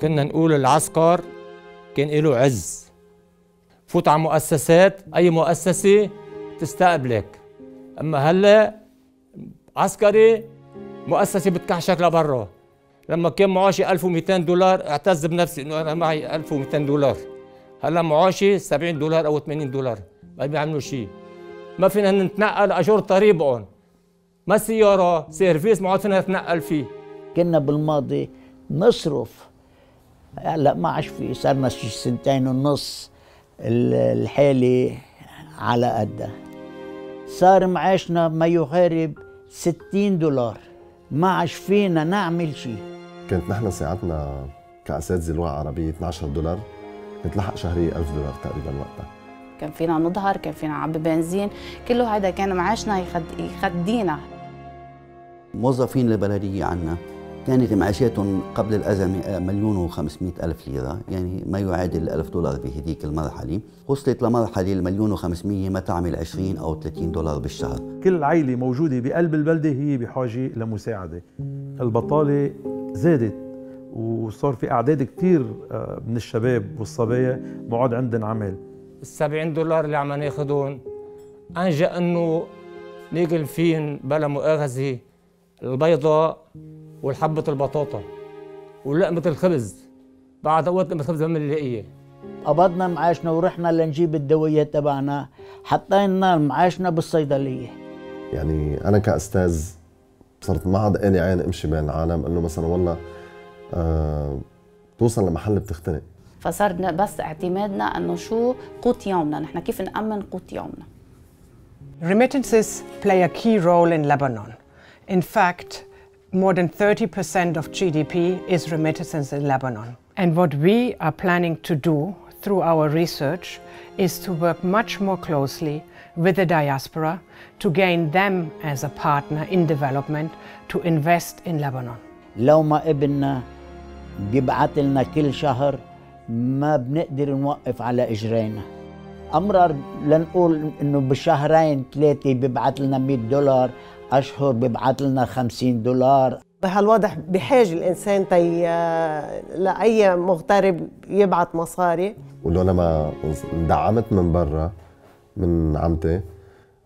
كنا نقول العسكر كان له عز. فوت على مؤسسات أي مؤسسة تستقبلك. أما هلأ عسكري مؤسسة بتكحشك لبرا لما كان معاشي 1200 دولار اعتز بنفسي إنه أنا معي 1200 دولار. هلأ معاشي 70 دولار أو 80 دولار. ما بيعملوا شيء ما فينا نتنقل اجور طريقهم ما سيارة service ما عاد فينا نتنقل فيه. كنا بالماضي نصرف هلا ما عادش في صارنا شي سنتين ونص الحالة على قدها صار معاشنا ما يقارب 60 دولار. ما عادش فينا نعمل شيء كانت نحن ساعتنا كأساتذة لغة عربية 12 دولار. نتلحق شهرية 1000 دولار تقريبا وقتها. كان فينا نظهر كان فينا نعبي بنزين. كله هذا كان معاشنا يخد... يخدينا. موظفين البلدية عنا. كانت معاشاتهم قبل الأزمة مليون وخمسمائة ألف ليرة يعني ما يعادل ألف دولار بهديك المرحلة. وصلت لمرحلة المليون وخمسمائة ما تعمل 20 أو 30 دولار بالشهر. كل عائلة موجودة بقلب البلدة هي بحاجة لمساعدة. البطالة زادت وصار في أعداد كثير من الشباب والصبايا ما عاد عندهم عمل ال 70 دولار اللي عم ناخذهم انجى أنه ناكل فين بلا مؤاخذة. البيضة والحبة البطاطا ولقمة الخبز. بعد وقت لقمة الخبز ما بنلاقيها قبضنا معاشنا ورحنا لنجيب الدوية تبعنا حطينا معاشنا بالصيدلية. يعني أنا كأستاذ صرت ما عاد اني عين أمشي بين العالم إنه مثلا والله آه توصل لمحل بتختنق. فصار بس اعتمادنا إنه شو قوت يومنا نحن كيف نأمن قوت يومنا Remittances play a key role in Lebanon. In fact, more than 30% of GDP is remittances in Lebanon. And what we are planning to do through our research is to work much more closely with the diaspora to gain them as a partner in development to invest in Lebanon. لو ما ابننا بيبعت لنا كل شهر ما بنقدر نوقف على اجرينا امرار لنقول انه بشهرين ثلاثه بيبعت لنا 100 دولار أشهر بيبعت لنا 50 دولار. بهالوضع بحاجة الإنسان تي لأي مغترب يبعت مصاري. ولولا ما دعمت من برا من عمتي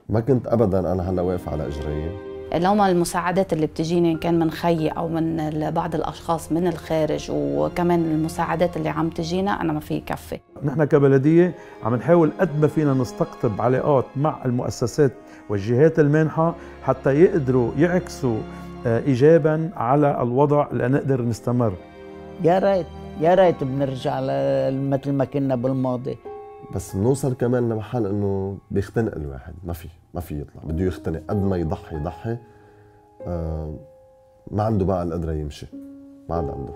ما كنت ابدا أنا هلا واقف على إجري. لو ما المساعدات اللي بتجيني كان من خيي أو من بعض الأشخاص من الخارج وكمان المساعدات اللي عم تجينا أنا ما في كفي. نحن كبلدية عم نحاول قد ما فينا نستقطب علاقات مع المؤسسات والجهات المانحة حتى يقدروا يعكسوا ايجابا على الوضع لنقدر نستمر. يا ريت يا ريت بنرجع مثل ما كنا بالماضي. بس بنوصل كمان لمحل إنه بيختنق الواحد. ما في ما في يطلع. بده يختنق. قد ما يضحي يضحي آه ما عنده بقى القدرة يمشي. ما عاد عنده.